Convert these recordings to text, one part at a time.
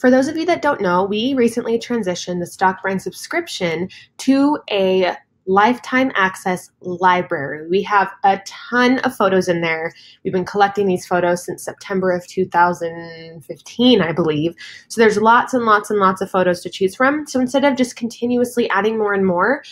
For those of you that don't know, we recently transitioned the stock brand subscription to a lifetime access library. We have a ton of photos in there. We've been collecting these photos since September of 2015, I believe. So there's lots and lots and lots of photos to choose from. So instead of just continuously adding more and more,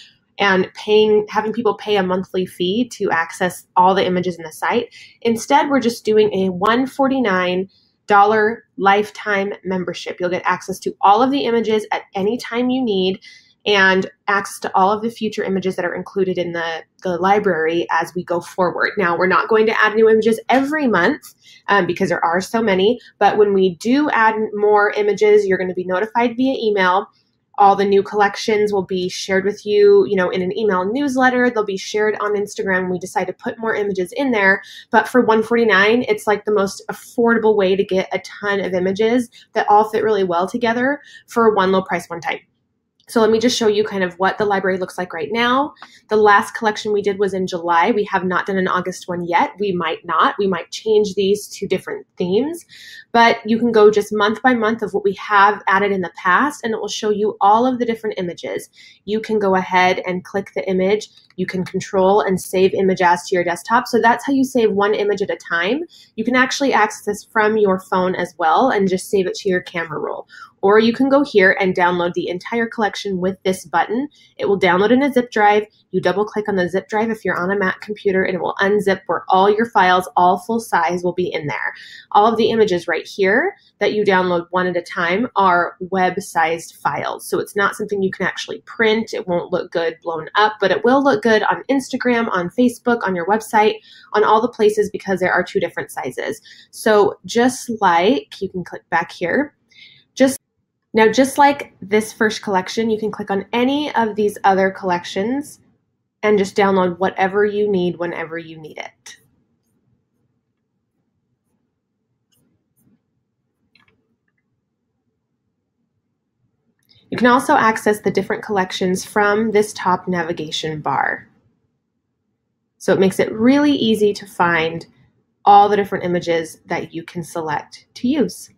and paying having people pay a monthly fee to access all the images in the site instead we're just doing a 149 dollar lifetime membership you'll get access to all of the images at any time you need and access to all of the future images that are included in the, the library as we go forward. Now, we're not going to add new images every month um, because there are so many, but when we do add more images, you're going to be notified via email. All the new collections will be shared with you, you know, in an email newsletter. They'll be shared on Instagram. We decide to put more images in there, but for 149, it's like the most affordable way to get a ton of images that all fit really well together for one low price one time. So let me just show you kind of what the library looks like right now. The last collection we did was in July. We have not done an August one yet. We might not. We might change these to different themes, but you can go just month by month of what we have added in the past and it will show you all of the different images. You can go ahead and click the image. You can control and save image as to your desktop. So that's how you save one image at a time. You can actually access this from your phone as well and just save it to your camera roll or you can go here and download the entire collection with this button. It will download in a zip drive. You double click on the zip drive if you're on a Mac computer and it will unzip where all your files, all full size, will be in there. All of the images right here that you download one at a time are web sized files. So it's not something you can actually print. It won't look good blown up, but it will look good on Instagram, on Facebook, on your website, on all the places because there are two different sizes. So just like you can click back here, just now, just like this first collection, you can click on any of these other collections and just download whatever you need whenever you need it. You can also access the different collections from this top navigation bar. So it makes it really easy to find all the different images that you can select to use.